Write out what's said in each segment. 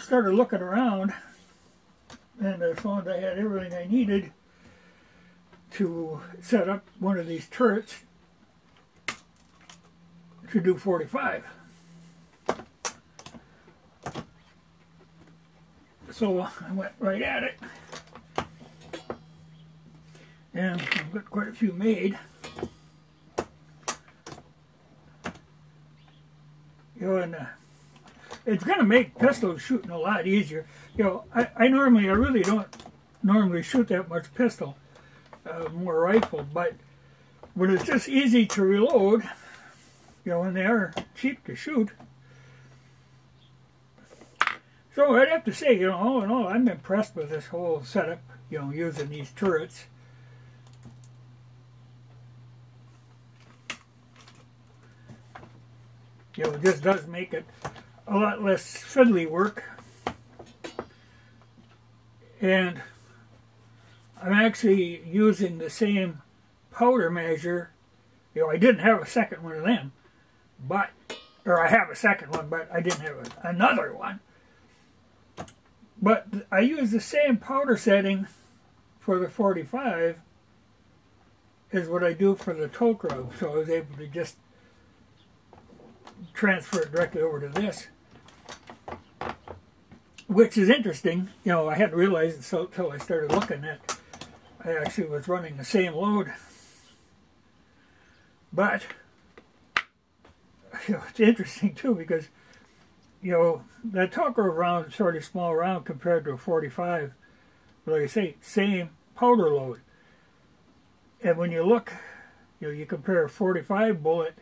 started looking around and I found I had everything I needed to set up one of these turrets to do 45. So I went right at it. And I've got quite a few made. You know, and uh, it's going to make pistol shooting a lot easier. You know, I, I normally, I really don't normally shoot that much pistol, uh, more rifle, but when it's just easy to reload, you know, and they are cheap to shoot. So I'd have to say, you know, all in all, I'm impressed with this whole setup, you know, using these turrets. You know, it just does make it a lot less fiddly work. And I'm actually using the same powder measure. You know, I didn't have a second one of them, but, or I have a second one, but I didn't have a, another one. But I use the same powder setting for the 45 as what I do for the Tokarev, so I was able to just transfer it directly over to this. Which is interesting. You know, I hadn't realized it so, until I started looking at I actually was running the same load. But you know, it's interesting too because you know that Tokarev round is sort of small round compared to a 45. But like I say, same powder load. And when you look, you know, you compare a 45 bullet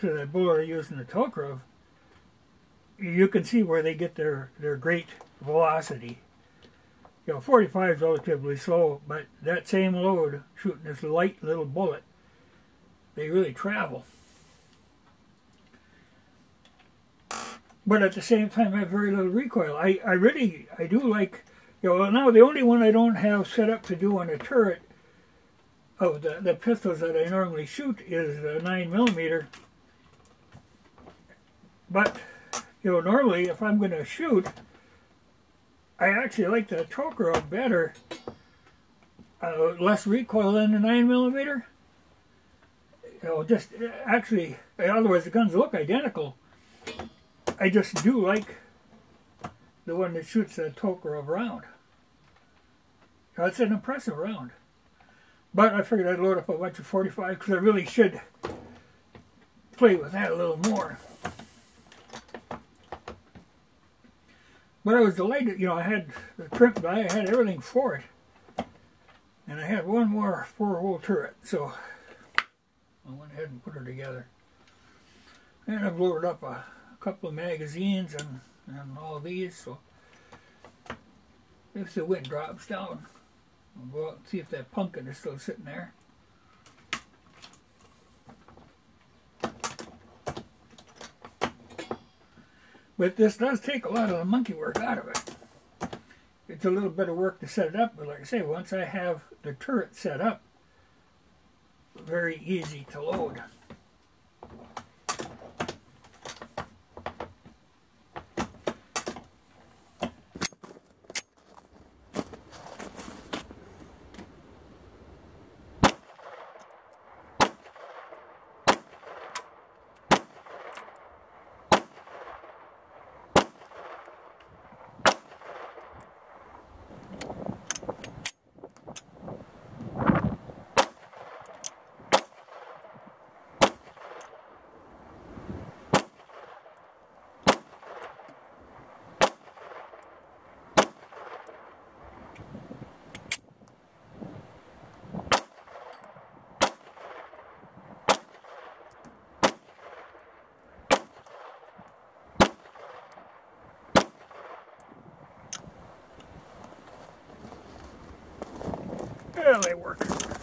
to the bullet I use in the Tokarev, you can see where they get their, their great velocity. You know, 45 is relatively slow, but that same load, shooting this light little bullet, they really travel. But at the same time, I have very little recoil. I, I really, I do like, you know, now the only one I don't have set up to do on a turret of the, the pistols that I normally shoot is a 9 millimeter. But you know, normally if I'm going to shoot, I actually like the Tokarev better. Uh, less recoil than the 9mm. You know, just actually, otherwise the guns look identical. I just do like the one that shoots a Tokarev round. Know, it's an impressive round. But I figured I'd load up a bunch of 45 because I really should play with that a little more. But I was delighted, you know, I had the trip, I had everything for it. And I had one more four-hole turret, so I went ahead and put her together. And I've loaded up a, a couple of magazines and, and all these, so if the wind drops down, I'll go out and see if that pumpkin is still sitting there. But this does take a lot of the monkey work out of it. It's a little bit of work to set it up, but like I say, once I have the turret set up, very easy to load. Yeah, they work.